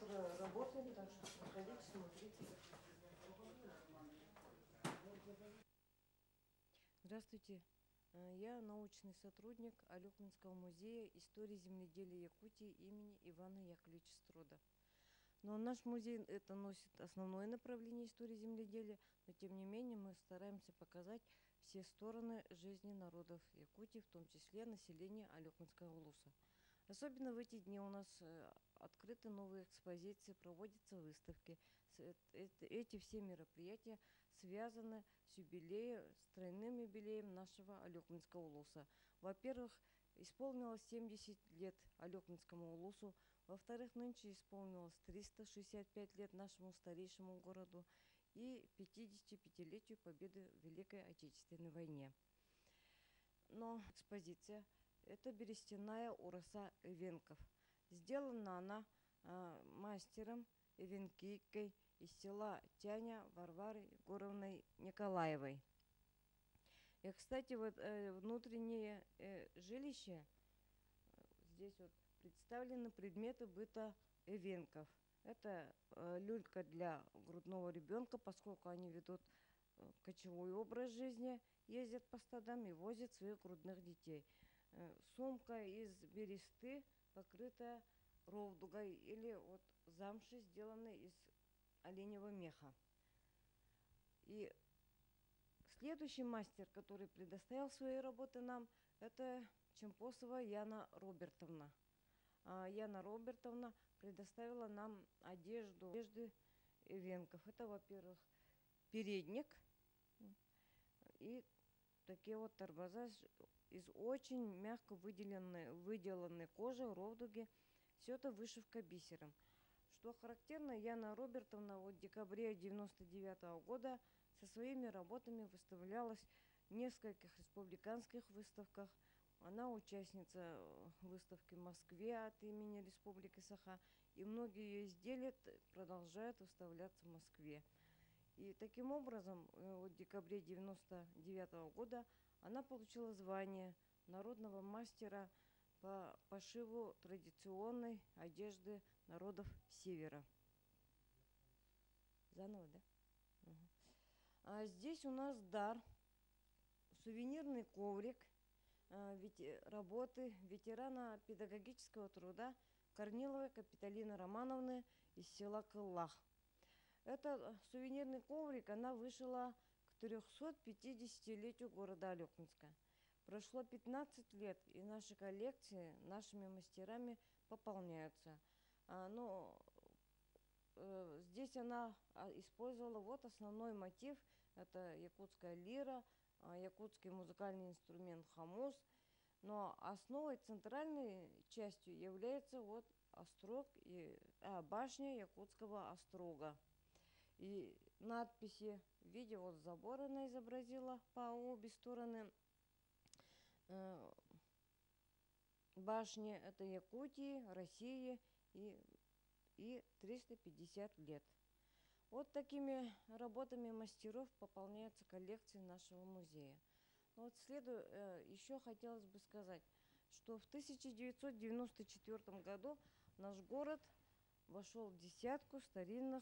уже работаем, так что приходите, смотрите. Здравствуйте. Э, Я научный сотрудник Алекминского музея истории земледелия Якутии имени Ивана Яковлевича Строда. Но наш музей это носит основное направление истории земледелия, но тем не менее мы стараемся показать все стороны жизни народов Якутии, в том числе населения Алекминского улуса. Особенно в эти дни у нас э, открыты новые экспозиции, проводятся выставки. Э- эт- Эти все мероприятия связаны с юбилеем, с тройным юбилеем нашего Алекминского улуса. Во-первых, исполнилось 70 лет Алекминскому улусу. Во-вторых, нынче исполнилось 365 лет нашему старейшему городу и 55-летию победы в Великой Отечественной войне. Но экспозиция – это берестяная ураса Эвенков. Сделана она а, мастером Эвенкийкой из села Тяня Варвары Егоровной Николаевой. И, кстати, вот э, внутреннее э, жилище, э, здесь вот представлены предметы быта Эвенков. Это э, люлька для грудного ребенка, поскольку они ведут э, кочевой образ жизни, ездят по стадам и возят своих грудных детей. Э, Сумка из бересты, покрытая ровдугой или вот замши, сделанной из оленевого меха. И следующий мастер, который предоставил свои работы нам, это Чемпосова Яна Робертовна. А, Яна Робертовна предоставила нам одежду, одежды Эвенков. Это, во-первых, передник и такие вот торбоза из очень мягко выделенной, выделанной кожи, ровдуги. Все это вышивка бисером. Что характерно, Яна Робертовна вот в декабре 99 года со своими работами выставлялась в нескольких республиканских выставках. Она участница э, выставки в Москве от имени Республики Саха. И многие ее изделия продолжают выставляться в Москве. И таким образом, э, в декабре 99 года она получила звание народного мастера по пошиву традиционной одежды народов Севера. Заново, да? Мгм. А здесь у нас дар, сувенирный коврик, вете- работы ветерана педагогического труда Корниловой Капиталины Романовны из села Кыллах. Это э, сувенирный коврик она вышила к 350-летию города Алекминска. Прошло 15 лет, и наши коллекции нашими мастерами пополняются. А, но э, здесь она а, использовала вот основной мотив. Это якутская лира, а, якутский музыкальный инструмент хамус. Но основой, центральной частью является вот острог и а, башня якутского острога. И надписи в виде вот забора она изобразила по обе стороны э, башни. Это Якутии, России и, и 350 лет. Вот такими работами мастеров пополняются коллекции нашего музея. Но вот следую, э, еще хотелось бы сказать, что в 1994 году наш город вошел в десятку старинных